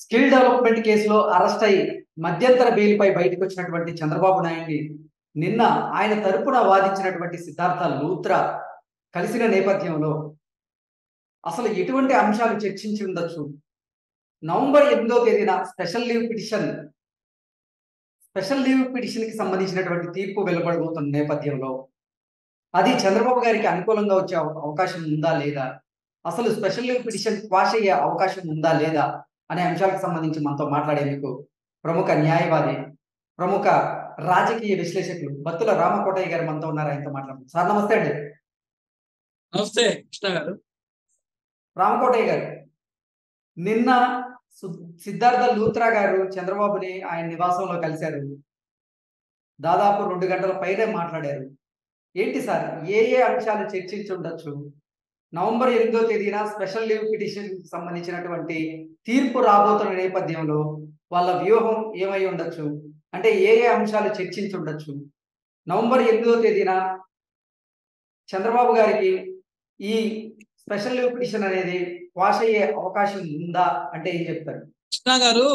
Skill development కేసులో arrest అయి మధ్యంతర బెయిల్పై బయటకు వచ్చినటువంటి చంద్రబాబు నాయుడిని నిన్న ఆయన తరపున వాదించినటువంటి సిద్ధార్థ లూత్రా కలిసిన నేపథ్యంలో అసలు ఎటువంటి అంశాలు చర్చించి ఉండొచ్చు? నవంబర్ ఎనిమిదో తేదీన special leave petition special leave పిటిషన్కి సంబంధించినటువంటి తీర్పు వెలువడబోతున్న నేపథ్యంలో అది చంద్రబాబు గారికి అనుకూలంగా వచ్చే అవకాశం ఉందా లేదా? అసలు స్పెషల్ లీవ్ పిటిషన్ క్వాష్ అయ్యే అవకాశం ఉందా లేదా? అనే అంశాలకు సంబంధించి మనతో మాట్లాడేందుకు ప్రముఖ న్యాయవాది ప్రముఖ రాజకీయ విశ్లేషకులు బత్తుల రామకోటయ్య గారు మనతో ఉన్నారు. ఆయనతో మాట్లాడుతున్నారు సార్ నమస్తే అండి. నమస్తే కృష్ణ గారు. రామకోటయ్య గారు నిన్న సిద్ధార్థ లూత్రా గారు చంద్రబాబుని ఆయన నివాసంలో కలిశారు. దాదాపు రెండు గంటల పైనే మాట్లాడారు. ఏంటి సార్ ఏ ఏ అంశాలు చర్చించి ఉండొచ్చు నవంబర్ ఎనిమిదో తేదీన స్పెషల్ లీవ్ పిటిషన్ సంబంధించినటువంటి తీర్పు రాబోతున్న నేపథ్యంలో వాళ్ళ వ్యూహం ఏమై ఉండొచ్చు? అంటే ఏ ఏ అంశాలు చర్చించుండొచ్చు? నవంబర్ ఎనిమిదో తేదీన చంద్రబాబు గారికి ఈ స్పెషల్ పిటిషన్ అనేది వాష్ అయ్యే అవకాశం ఉందా అంటే ఏం చెప్తారు? కృష్ణ గారు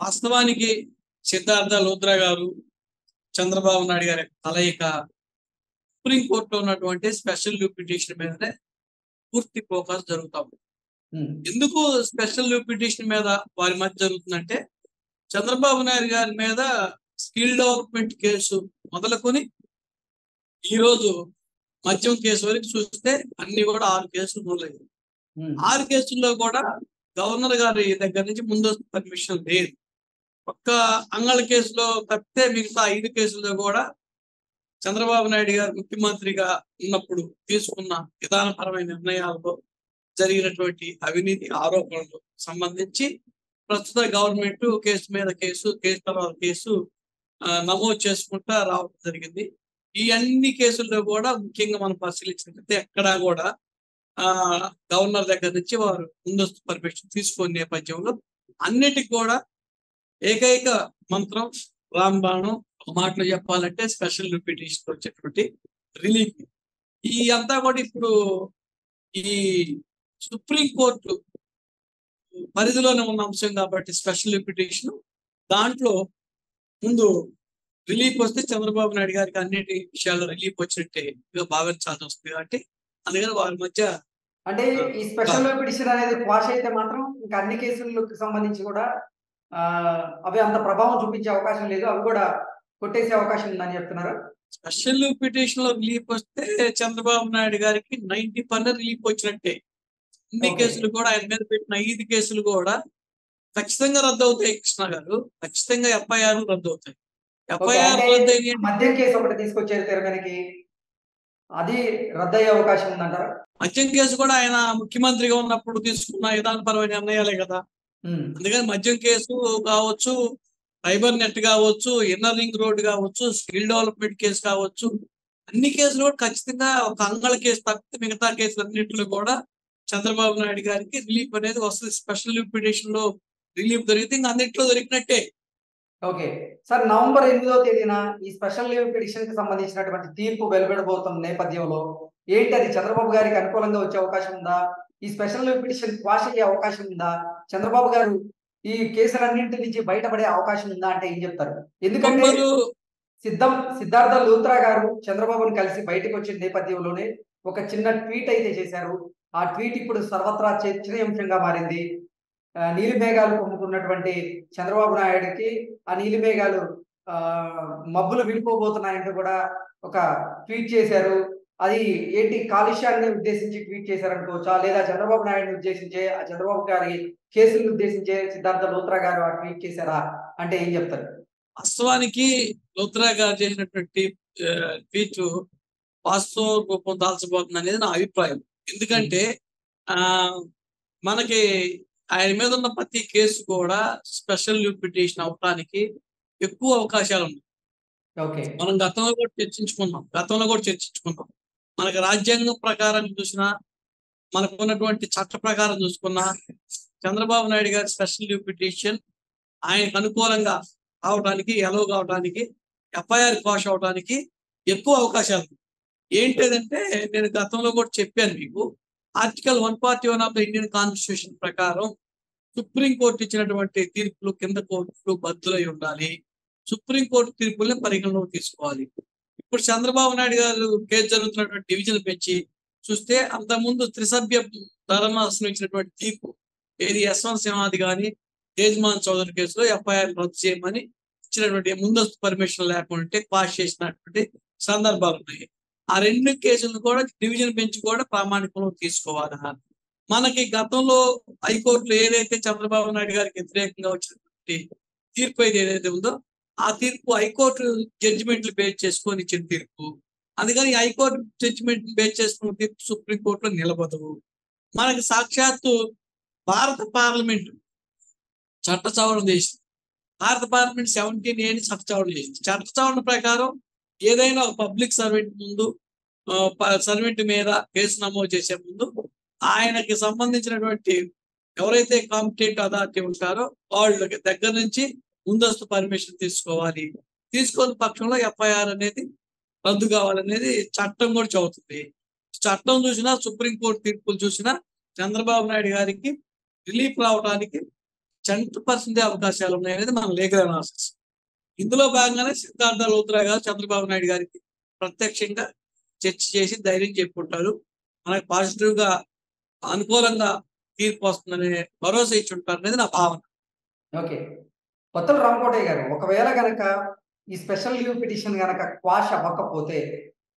వాస్తవానికి సిద్ధార్థ లూత్రా గారు చంద్రబాబు నాయుడు గారి కలయిక సుప్రీంకోర్టులో ఉన్నటువంటి స్పెషల్ పిటిషన్ మీదనే పూర్తి ఫోకస్ జరుగుతా ఉంది. ఎందుకు స్పెషల్ పిటిషన్ మీద వారి మధ్య జరుగుతుందంటే చంద్రబాబు నాయుడు గారి మీద స్కిల్ డెవలప్మెంట్ కేసు మొదలుకొని ఈ రోజు మద్యం కేసు వరకు చూస్తే అన్ని కూడా ఆరు కేసులు మొదలయ్యాయి ఆరు కేసుల్లో కూడా గవర్నర్ గారి దగ్గర నుంచి ముందస్తు పర్మిషన్ లేదు. ఒక్క అంగళ కేసులో తప్పితే మిగతా ఐదు కేసుల్లో కూడా చంద్రబాబు నాయుడు గారు ముఖ్యమంత్రిగా ఉన్నప్పుడు తీసుకున్న విధానపరమైన నిర్ణయాలతో జరిగినటువంటి అవినీతి ఆరోపణలు సంబంధించి ప్రస్తుత గవర్నమెంట్ కేసు మీద కేసు కేసు తర్వాత కేసు నమోదు చేసుకుంటా రావడం జరిగింది. ఈ అన్ని కేసుల్లో కూడా ముఖ్యంగా మనం పరిశీలించినట్లయితే ఎక్కడా కూడా ఆ గవర్నర్ దగ్గర నుంచి వారు ముందస్తు పర్మిషన్ తీసుకునే నేపథ్యంలో అన్నిటికి కూడా ఏకైక మంత్రం రాంబాణం ఒక మాటలో చెప్పాలంటే స్పెషల్ పిటిషన్ వచ్చేటువంటి రిలీఫ్. ఈ అంతా కూడా ఇప్పుడు ఈ సుప్రీం కోర్టు పరిధిలోనే ఉన్న అంశం కాబట్టి స్పెషల్ పిటిషన్ దాంట్లో ముందు రిలీఫ్ వస్తే చంద్రబాబు నాయుడు గారికి అన్నిటి విషయాల్లో రిలీఫ్ వచ్చినట్టే ఇక భావించాల్సి వస్తుంది కాబట్టి అందుకని వారి మధ్య అంటే ఈ స్పెషల్ పిటిషన్ అనేది క్వాష్ అయితే మాత్రం ఇంకా అన్ని కేసులకు సంబంధించి కూడా అవి అంత ప్రభావం చూపించే అవకాశం లేదు. అవి కూడా కొట్టేసే అవకాశం ఉందని చెప్తున్నారు. స్పెషల్ పిటిషన్లో రిలీఫ్ వస్తే చంద్రబాబు నాయుడు గారికి నైన్టీ పర్సెంట్ రిలీఫ్ వచ్చినట్టే. అన్ని. కేసులు కూడా ఆయన మీద పెట్టిన ఐదు కేసులు కూడా ఖచ్చితంగా రద్దు అవుతాయి కృష్ణ గారు. ఖచ్చితంగా ఎఫ్ఐఆర్ రద్దు అవుతాయి ఎఫ్ఐఆర్ రద్దు అయ్యి మద్యం కేసు ఒకటి తీసుకొచ్చారు తెర మీదకి. అది రద్దయ్యే అవకాశం ఉందంటారా? మద్యం కేసు కూడా ఆయన ముఖ్యమంత్రిగా ఉన్నప్పుడు తీసుకున్న విధానపరమైన నిర్ణయాలే కదా. అందుకని మద్యం కేసు కావచ్చు ఫైబర్ నెట్ కావచ్చు ఇన్నర్ రింగ్ రోడ్ కావచ్చు స్కిల్ డెవలప్మెంట్ కేసు కావచ్చు అన్ని కేసులు కూడా ఖచ్చితంగా ఒక అంగళ కేసు తప్పితే మిగతా కేసులు అన్నింటిలో కూడా చంద్రబాబు నాయుడు గారికి రిలీఫ్ అనేది వస్తుంది. స్పెషల్ పిటిషన్లో రిలీఫ్ దొరికితే ఇంకా అన్నింటిలో దొరికినట్టే. ఓకే. సార్ నవంబర్ ఎనిమిదో తేదీన ఈ స్పెషల్ లీవ్ పిటిషన్కి సంబంధించినటువంటి తీర్పు వెలువడబోతున్న నేపథ్యంలో ఏంటి? అది చంద్రబాబు గారికి అనుకూలంగా వచ్చే అవకాశం ఉందా? ఈ స్పెషల్ లీవ్ పిటిషన్ క్వాష్ అయ్యే అవకాశం ఉందా? చంద్రబాబు గారు ఈ కేసులన్నింటి నుంచి బయటపడే అవకాశం ఉందా అంటే ఏం చెప్తారు? ఎందుకంటే సిద్ధం సిద్ధార్థ లూత్రా గారు చంద్రబాబును కలిసి బయటకు వచ్చిన నేపథ్యంలోనే ఒక చిన్న ట్వీట్ అయితే చేశారు. ఆ ట్వీట్ ఇప్పుడు సర్వత్రా చర్చనీయాంశంగా మారింది. నీలిమేఘాలు నీలి మేఘాలు చంద్రబాబు నాయుడికి ఆ నీలి మేఘాలు ఆ మబ్బులు విడిపోబోతున్నాయంటూ కూడా ఒక ట్వీట్ చేశారు. అది ఏంటి కాలుష్యాన్ని ఉద్దేశించి ట్వీట్ చేశారనుకోవచ్చా? లేదా చంద్రబాబు నాయుడుని ఉద్దేశించే ఆ చంద్రబాబు గారి కేసులను ఉద్దేశించే సిద్ధార్థ లోత్రా గారు ఆ ట్వీట్ చేశారా? అంటే ఏం చెప్తారు? వాస్తవానికి లోత్రా గారు చేసినటువంటి ట్వీట్ వాస్తవ రూపం దాల్చబోతుంది అనేది నా అభిప్రాయం. ఎందుకంటే ఆ మనకి ఆయన మీద ఉన్న ప్రతి కేసు కూడా స్పెషల్ పిటిషన్ అవటానికి ఎక్కువ అవకాశాలు ఉన్నాయి మనం గతంలో కూడా చర్చించుకున్నాం. గతంలో కూడా చర్చించుకున్నాం. మనకి రాజ్యాంగం ప్రకారం చూసినా మనకు ఉన్నటువంటి చట్ట ప్రకారం చూసుకున్నా చంద్రబాబు నాయుడు గారి స్పెషల్ పిటిషన్ ఆయనకు అనుకూలంగా అవడానికి ఎలో కావడానికి ఎఫ్ఐఆర్ క్వాష్ అవడానికి ఎక్కువ అవకాశాలు ఏంటంటే ఏంటిదంటే నేను గతంలో కూడా చెప్పాను మీకు article one forty one of the Indian constitution ప్రకారం సుప్రీంకోర్టు ఇచ్చినటువంటి తీర్పులు కింద కోర్టులు బద్దులై ఉండాలి. సుప్రీంకోర్టు తీర్పుల్ని పరిగణలోకి తీసుకోవాలి. ఇప్పుడు చంద్రబాబు నాయుడు గారు కేసు జరుగుతున్నటువంటి డివిజన్ పెంచి చూస్తే అంతకుముందు త్రిసభ్య ధర్మాసనం ఇచ్చినటువంటి తీర్పు ఏది యశ్వంత్ సింహాది కానీ తేజ్మాన్ చౌదరి కేసులో ఎఫ్ఐఆర్ రద్దు చేయమని ఇచ్చినటువంటి ముందస్తు పర్మిషన్ లేకుంటే పాస్ చేసినటువంటి సందర్భాలు ఉన్నాయి ఆ రెండు కేసులను కూడా డివిజన్ బెంచ్ కూడా ప్రామాణికంలో తీసుకోవాలి మనకి గతంలో హైకోర్టులో ఏదైతే చంద్రబాబు నాయుడు గారికి వ్యతిరేకంగా వచ్చినటువంటి తీర్పు అయితే ఏదైతే ఉందో ఆ తీర్పు హైకోర్టు జడ్జిమెంట్లు బేస్ చేసుకొని ఇచ్చిన తీర్పు. అందుకని హైకోర్టు జడ్జిమెంట్ బేస్ చేసుకున్న తీర్పు సుప్రీంకోర్టులో నిలబడవు. మనకి సాక్షాత్తు భారత పార్లమెంట్ చట్ట సవరణ చేసింది. భారత పార్లమెంట్ సెవెంటీన్ ఏని చట్ట సవరణ చేసింది. చట్ట సవరణ ప్రకారం ఏదైనా పబ్లిక్ సర్వెంట్ ముందు సర్వెంట్ మీద కేసు నమోదు చేసే ముందు ఆయనకి సంబంధించినటువంటి ఎవరైతే కాంపిటేట్ అథారిటీ ఉంటారో వాళ్ళకి దగ్గర నుంచి ముందస్తు పర్మిషన్ తీసుకోవాలి. తీసుకున్న పక్షంలో ఎఫ్ఐఆర్ అనేది రద్దు కావాలనేది చట్టం కూడా చదువుతుంది చట్టం చూసినా సుప్రీంకోర్టు తీర్పులు చూసినా చంద్రబాబు నాయుడు గారికి రిలీఫ్ రావడానికి సెంటర్ పర్సెంటే అవకాశాలు ఉన్నాయనేది మన లీగల్ అనాలిసిస్ ఇందులో భాగంగానే సిద్ధార్థ లోత్రా గారు చంద్రబాబు నాయుడు గారికి. ప్రత్యక్షంగా చర్చ చేసి ధైర్యం చెప్పుకుంటారు. మనకు పాజిటివ్గా అనుకూలంగా తీర్పు వస్తుందనే భరోసా ఇచ్చి ఉంటారు అనేది నా భావన. ఓకే. కొత్తల రామకోటయ్య గారు ఒకవేళ గనక ఈ స్పెషల్ లీవ్ పిటిషన్ గనక క్వాష్ అవ్వకపోతే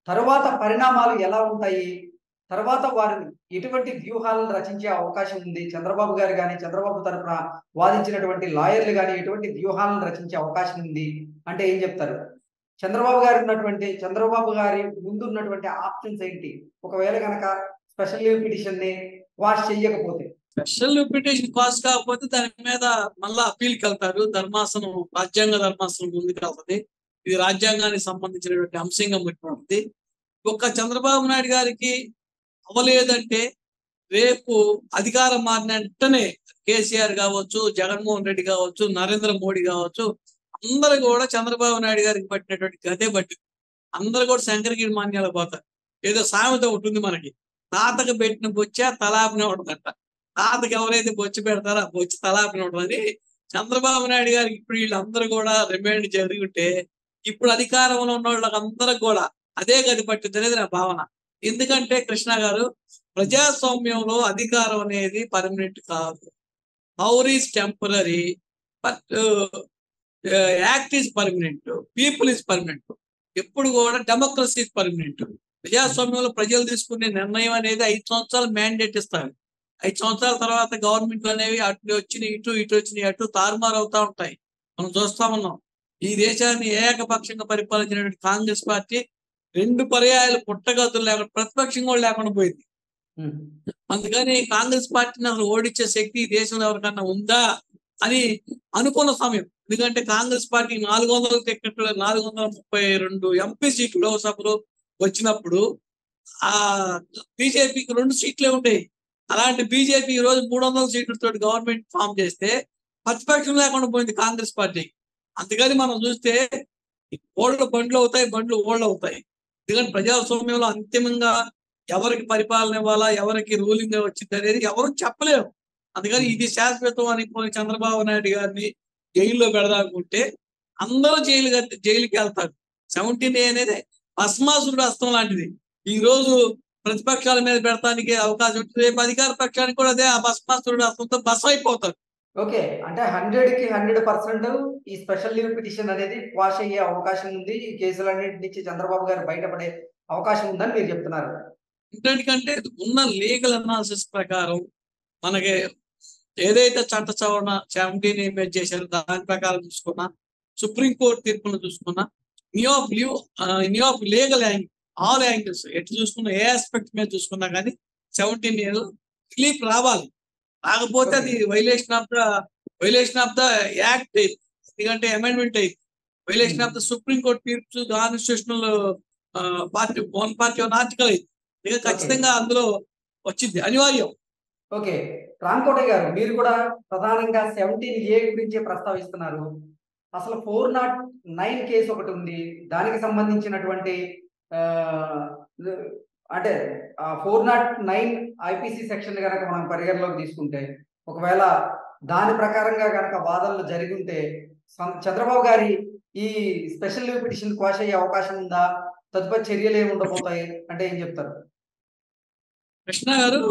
తరువాత పరిణామాలు ఎలా ఉంటాయి? తర్వాత వారు ఎటువంటి వ్యూహాలను రచించే అవకాశం ఉంది? చంద్రబాబు గారు కానీ చంద్రబాబు తరఫున వాదించినటువంటి లాయర్లు కానీ ఎటువంటి వ్యూహాలను రచించే అవకాశం ఉంది? అంటే ఏం చెప్తారు? చంద్రబాబు గారు ఉన్నటువంటి చంద్రబాబు గారి ముందు ఉన్నటువంటి ఆప్షన్స్ ఏంటి? ఒకవేళ గనక స్పెషల్ లీవ్ పిటిషన్ని వాష్ చెయ్యకపోతే? స్పెషల్ పిటిషన్ పాస్ కాకపోతే దాని మీద మళ్ళా అప్పీల్కి వెళ్తారు ధర్మాసనం రాజ్యాంగ ధర్మాసనం ముందుకు వెళ్తుంది. ఇది రాజ్యాంగానికి సంబంధించినటువంటి అంశంగా ముఖ్యమంది ఒక్క చంద్రబాబు నాయుడు గారికి అవ్వలేదంటే రేపు అధికారం మారిన వెంటనే కేసీఆర్ కావచ్చు జగన్మోహన్ రెడ్డి కావచ్చు నరేంద్ర మోడీ కావచ్చు అందరూ కూడా చంద్రబాబు నాయుడు గారికి పట్టినటువంటి గదే బట్టి అందరు కూడా శంకరగిరి మాన్యాలకు పోతారు. ఏదో సామెత ఉంటుంది మనకి. తాతకు పెట్టిన బొచ్చ తలాపిన ఉంటుందంట. తాతకి ఎవరైతే బొచ్చి పెడతారో ఆ బొచ్చి తలాపిన ఉంటుందని చంద్రబాబు నాయుడు గారికి ఇప్పుడు వీళ్ళందరూ కూడా రిమైండ్ జరిగి ఉంటే ఇప్పుడు అధికారంలో ఉన్న వాళ్ళకి అందరికి కూడా అదే గది పట్టింది అనేది నా భావన. ఎందుకంటే కృష్ణ గారు ప్రజాస్వామ్యంలో అధికారం అనేది పర్మనెంట్ కాదు. Power is temporary but act is permanent people is permanent ఎప్పుడు కూడా డెమోక్రసీ ఈజ్ పర్మనెంట్ ప్రజాస్వామ్యంలో ప్రజలు తీసుకునే నిర్ణయం అనేది ఐదు సంవత్సరాలు మ్యాండేట్ ఇస్తారు. ఐదు సంవత్సరాల తర్వాత గవర్నమెంట్ అనేవి అటు వచ్చిన ఇటు ఇటు వచ్చిన అటు తారుమారు అవుతా ఉంటాయి. మనం చూస్తా ఉన్నాం. ఈ దేశాన్ని ఏకపక్షంగా పరిపాలించినటువంటి కాంగ్రెస్ పార్టీ రెండు పర్యాయాలు పుట్టగతులు లేకుండా ప్రతిపక్షం కూడా లేకుండా పోయింది. అందుకని కాంగ్రెస్ పార్టీని అసలు ఓడించే శక్తి దేశంలో ఎవరికన్నా ఉందా అని అనుకున్న సమయం. ఎందుకంటే కాంగ్రెస్ పార్టీ నాలుగు వందల టికెట్లు నాలుగు వందల ముప్పై రెండు ఎంపీ సీట్లు లోక్సభలో వచ్చినప్పుడు ఆ బీజేపీకి రెండు సీట్లే ఉండేవి అలాంటి బీజేపీ ఈ రోజు మూడు వందల సీట్లతో గవర్నమెంట్ ఫామ్ చేస్తే ప్రతిపక్షం లేకుండా పోయింది కాంగ్రెస్ పార్టీ. అందుకని మనం చూస్తే ఓళ్ళు బండ్లు అవుతాయి బండ్లు ఓళ్ళు అవుతాయి. ఎందుకంటే ప్రజాస్వామ్యంలో అంతిమంగా ఎవరికి పరిపాలన ఇవ్వాలా ఎవరికి రూలింగ్ వచ్చింది అనేది ఎవరు చెప్పలేరు. అందుకని ఇది శాశ్వతం అనుకుని చంద్రబాబు నాయుడు గారిని జైల్లో పెడదానుకుంటే అందరూ జైలు జైలుకి వెళ్తారు. సెవెంటీన్ ఏ అనేది భస్మాసురుడు అస్తం లాంటిది. ఈ రోజు ప్రతిపక్షాల మీద పెడతానికి అవకాశం ఉంటుంది. రేపు అధికార పక్షానికి కూడా అదే ఆ భస్మాసురుడు అస్తంతో బస్ అయిపోతారు ఓకే అంటే హండ్రెడ్కి హండ్రెడ్ పర్సెంట్ ఈ స్పెషల్ లీవ్ పిటిషన్ అనేది వాష్ అయ్యే అవకాశం ఉంది. ఈ కేసులన్నింటి నుంచి చంద్రబాబు గారు బయటపడే అవకాశం ఉందని మీరు చెప్తున్నారు. ఎందుకంటే ఉన్న లీగల్ అనాలిసిస్ ప్రకారం మనకి ఏదైతే చట్ట సవరణ సెవెంటీన్ ఇమేజ్ చేశారో దాని ప్రకారం చూసుకున్నా సుప్రీంకోర్టు తీర్పును చూసుకున్నా view of leave view of legal angle all angles ఎటు చూసుకున్నా ఏ ఆస్పెక్ట్ మీద చూసుకున్నా కానీ సెవెంటీన్ ఇయర్ రిలీఫ్ రావాలి. రాకపోతే అది violation of the violation of the act ఎందుకంటే అమెండ్మెంట్ అయింది violation of the supreme court తీర్పు constitutional party one party one article అయింది ఇక ఖచ్చితంగా అందులో వచ్చింది. అనివార్యం. ఓకే. రాంకోటయ్య గారు మీరు కూడా ప్రధానంగా సెవెంటీన్ ఏ గురించే ప్రస్తావిస్తున్నారు. అసలు ఫోర్ నాట్ నైన్ కేసు ఒకటి ఉంది. దానికి సంబంధించినటువంటి అంటే four nought nine IPC section కనుక మనం పరిగణలోకి తీసుకుంటే ఒకవేళ దాని ప్రకారంగా కనుక వాదనలు జరిగి ఉంటే చంద్రబాబు గారి ఈ స్పెషల్ లీవ్ పిటిషన్ క్వాష్ అయ్యే అవకాశం ఉందా? తదుపరి చర్యలు ఏమి ఉండబోతాయి? అంటే ఏం చెప్తారు? కృష్ణ గారు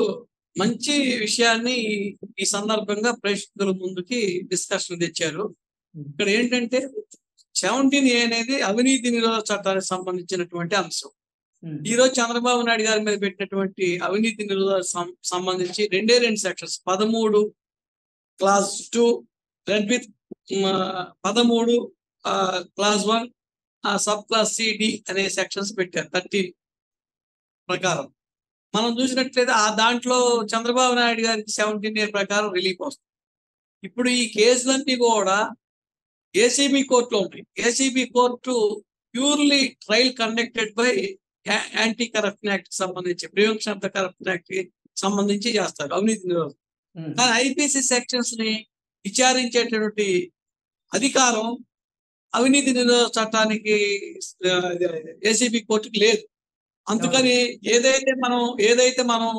మంచి విషయాన్ని ఈ సందర్భంగా ప్రేక్షకుల ముందుకి డిస్కషన్ తెచ్చారు. ఇక్కడ ఏంటంటే సెవెంటీన్ ఏ అనేది అవినీతి నిరోధక చట్టానికి సంబంధించినటువంటి అంశం. ఈ రోజు చంద్రబాబు నాయుడు గారి మీద పెట్టినటువంటి అవినీతి నిరోధక సంబంధించి రెండే రెండు సెక్షన్స్. పదమూడు క్లాస్ టూ రెడ్ విత్ పదమూడు clause one sub clause C D అనే సెక్షన్స్ పెట్టారు. థర్టీ ప్రకారం. మనం చూసినట్లయితే ఆ దాంట్లో చంద్రబాబు నాయుడు గారికి సెవెంటీన్ ఇయర్ ప్రకారం రిలీఫ్ వస్తుంది. ఇప్పుడు ఈ కేసులన్నీ కూడా ఏసీబీ కోర్టులో ఉన్నాయి. ACB court purely trial conducted by anti corruption act సంబంధించి prevention of the corruption act సంబంధించి చేస్తారు అవినీతి నిరోధం. కానీ ఐపీసీ సెక్షన్స్ని విచారించేటటువంటి అధికారం అవినీతి నిరోధక చట్టానికి ఏసీబీ కోర్టుకి లేదు. అందుకని ఏదైతే మనం ఏదైతే మనం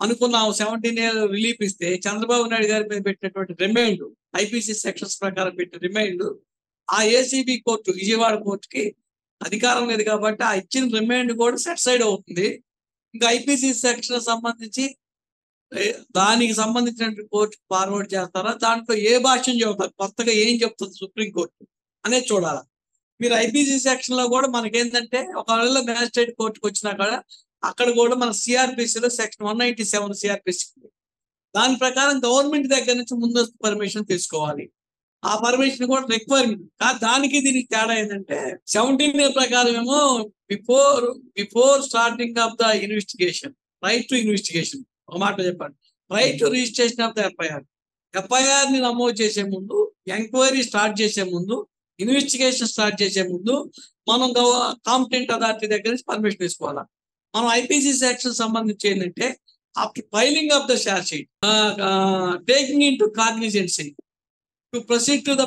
అనుకున్నాం సెవెంటీన్ ఇయర్ రిలీఫ్ ఇస్తే చంద్రబాబు నాయుడు గారి మీద పెట్టినటువంటి రిమైండ్ ఐపీసీ సెక్షన్స్ ప్రకారం పెట్టిన రిమైండ్ ఆ ఏసీబీ కోర్టు విజయవాడ కోర్టుకి అధికారం లేదు కాబట్టి ఆ ఇచ్చిన రిమైండ్ కూడా సెట్ సైడ్ అవుతుంది. ఇంకా ఐపీసీ సెక్షన్ సంబంధించి దానికి సంబంధించిన కోర్టు ఫార్వర్డ్ చేస్తారా? దాంట్లో ఏ భాషను చెబుతారు? కొత్తగా ఏం చెప్తుంది సుప్రీంకోర్టు అనేది చూడాలి? మీరు ఐపీసీ సెక్షన్లో కూడా మనకేంటంటే ఒకవేళ మ్యాజిస్ట్రేట్ కోర్టుకు వచ్చినా కూడా అక్కడ కూడా మన సిఆర్పిసి లో section one ninety seven CrPC దాని ప్రకారం గవర్నమెంట్ దగ్గర నుంచి ముందస్తు పర్మిషన్ తీసుకోవాలి. ఆ పర్మిషన్ కూడా రిక్వైర్మెంట్ కానీ దానికి దీనికి తేడా ఏంటంటే సెవెంటీన్ ప్రకారం ఏమో before before starting of the investigation right to investigation ఒక మాట చెప్పండి. Right to registration of the FIR ఎఫ్ఐఆర్ని నమోదు చేసే ముందు ఎంక్వైరీ స్టార్ట్ చేసే ముందు ఇన్వెస్టిగేషన్ స్టార్ట్ చేసే ముందు మనం కాంపిటెంట్ అథారిటీ దగ్గర నుంచి పర్మిషన్ తీసుకోవాలి? మనం ఐపీసీ సెక్షన్ సంబంధించి ఏంటంటే after filing of the charge sheet taking into cognizance to proceed to the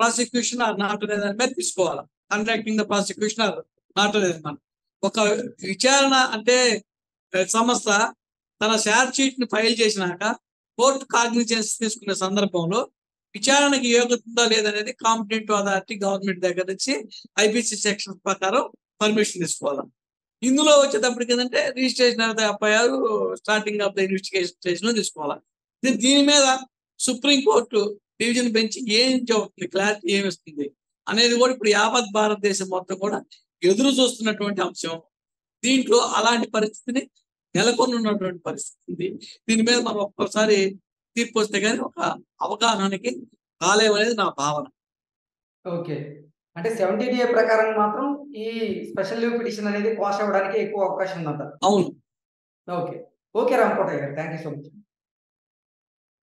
prosecution or not లేదని మీద తీసుకోవాలి conducting the prosecution or not లేదు మనం. ఒక విచారణ అంటే సంస్థ తన షార్ట్ షీట్ని ఫైల్ చేసినాక కోర్టు కాగ్నిజెన్స్ తీసుకునే సందర్భంలో విచారణకి యోగ్యత ఉందా లేదనేది కాంపిటెంట్ అథారిటీ గవర్నమెంట్ దగ్గర నుంచి ఐపీసీ సెక్షన్ ప్రకారం పర్మిషన్ తీసుకోవాలి. ఇందులో వచ్చేటప్పటికి ఏంటంటే registration of the FIR starting of the investigation స్టేజ్లో తీసుకోవాలి. దీని మీద సుప్రీం కోర్టు డివిజన్ బెంచ్ ఏం చెబుతుంది? క్లారిటీ ఏమిస్తుంది? అనేది కూడా ఇప్పుడు యావత్ భారతదేశం మొత్తం కూడా ఎదురు చూస్తున్నటువంటి అంశం. దీంట్లో అలాంటి పరిస్థితిని నెలకొని ఉన్నటువంటి పరిస్థితి. ఉంది దీని మీద మనం ఒక్కసారి తీర్పు వస్తే కానీ ఒక అవగాహనకి కాలేమనేది నా భావన. ఓకే. అంటే సెవెంటీన్ ఏ ప్రకారం మాత్రం ఈ స్పెషల్ లీవ్ పిటిషన్ అనేది క్వాష్ అవ్వడానికి ఎక్కువ అవకాశం ఉందంట. అవును. ఓకే. ఓకే రామకోటయ్య గారు థ్యాంక్ యూ సో మచ్.